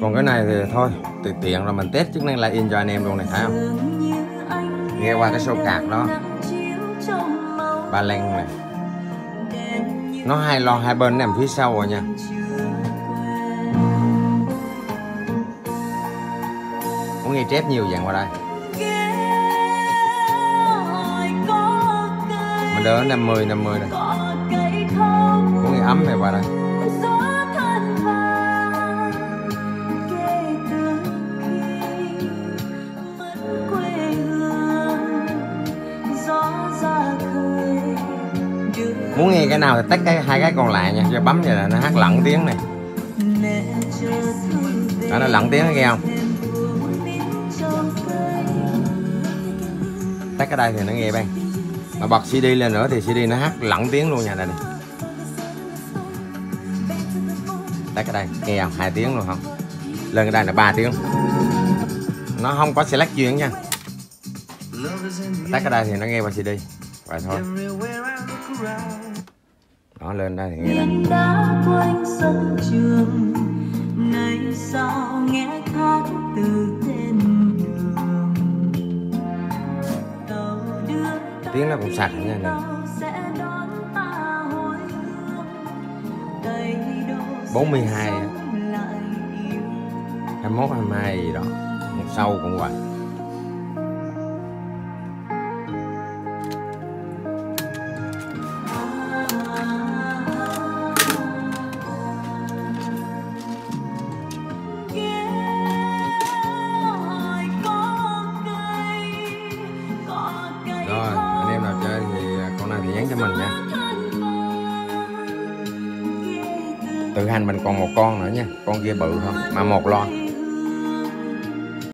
còn cái này thì thôi tùy tiện rồi mình test chức năng là in cho anh em luôn này thấy không? Nghe qua cái số cạc đó. ba len này. nó hai lo hai bên nằm phía sau rồi nha. muốn nghe trép nhiều dạng qua đây. Mình đỡ 50 50 này. muốn nghe ấm này qua đây muốn nghe cái nào thì tách cái hai cái còn lại nha. Cho bấm vậy là nó hát lặng tiếng này. Đó, nó lặng tiếng nghe không? Tách cái đây thì nó nghe ban mà bật CD lên nữa thì CD nó hát lặng tiếng luôn nha, đây này tách cái đây, nghe không? Hai tiếng luôn không? Lên cái đây là ba tiếng. Nó không có select chuyển nha. Tách cái đây thì nó nghe qua CD. Vậy thôi lên đây thì nghe đây. Yên đã quanh sân trường Này sao nghe khác từ tên đường? Tiếng nó cũng sạch nha nè. 42 á. sống lại yêu. 21 22 gì đó. Sau cũng vậy cho mình nha. Tự hành mình còn một con nữa nha, con kia bự không? Mà một lon